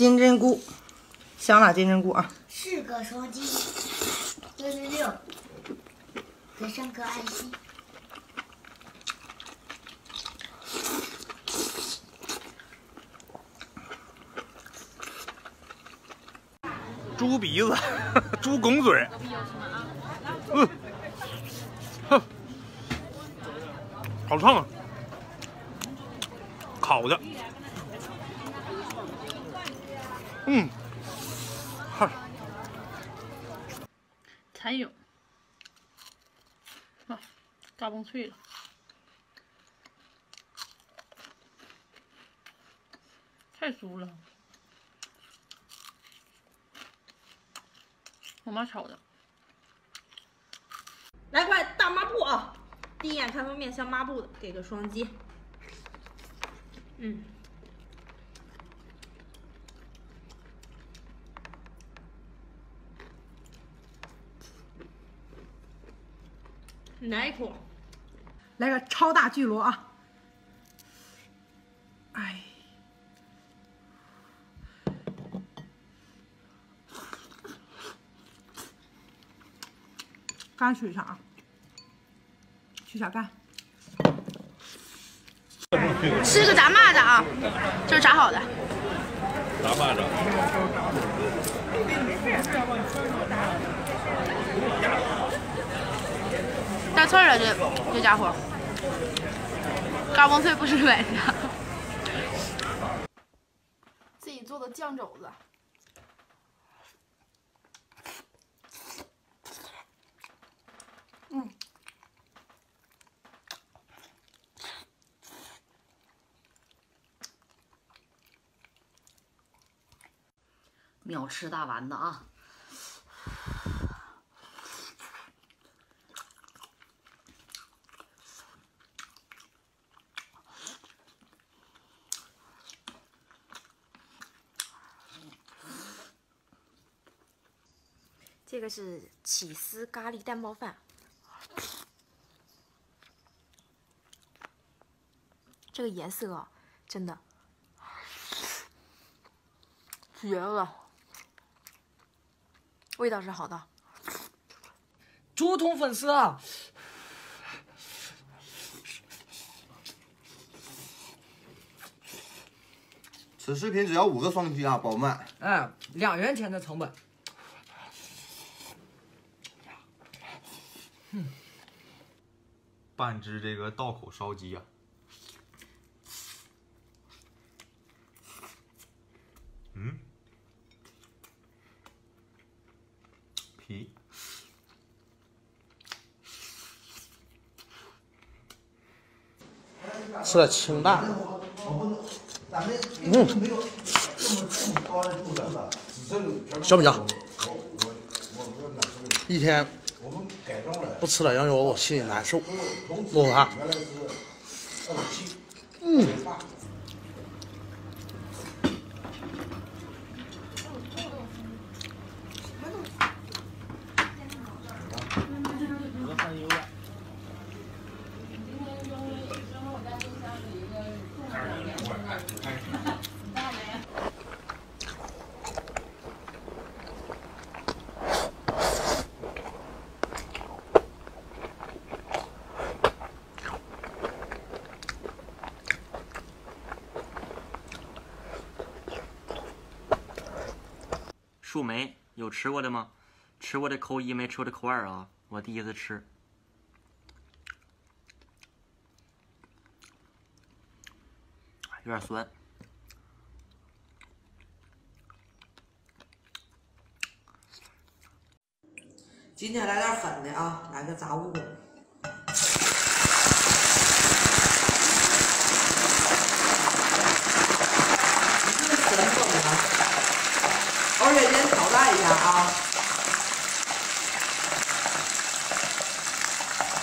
香辣金针菇啊！四个双击，六六六，给三颗爱心。猪鼻子，猪拱嘴，嗯，哼，好烫啊！烤的，嗯，好，蚕蛹，啊，嘎嘣脆了，太酥了。我妈炒的，来块大抹布啊！第一眼看封面像抹布的，给个双击。嗯，来一口，来个超大巨螺啊！哎，干吃一下啊，去下干。吃个炸蚂蚱啊，这是炸好的。炸蚂蚱。带刺儿了这这家伙，嘎嘣脆不是买的。自己做的酱肘子。嗯。秒吃大丸子啊！这个是起司咖喱蛋包饭，这个颜色啊，真的绝了，味道是好的。竹筒粉丝啊！此视频只要五个双击啊，宝宝们！哎，两元钱的成本。半只这个道口烧鸡啊，嗯，皮，吃的清淡，嗯，小米酱，一天不吃了羊肉，我心里难受。摸摸它，嗯。树莓有吃过的吗？吃过的扣一，没吃过的扣二啊！我第一次吃，有点酸。今天来点狠的啊，来个炸蜈蚣。一下啊，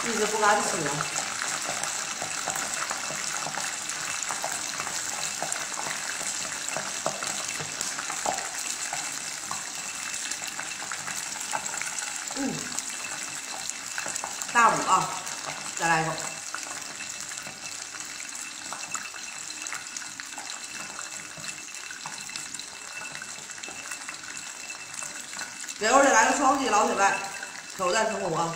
一直不敢吃。嗯，大五啊，再来一口。给我姐来个双击老铁们，口袋成功啊！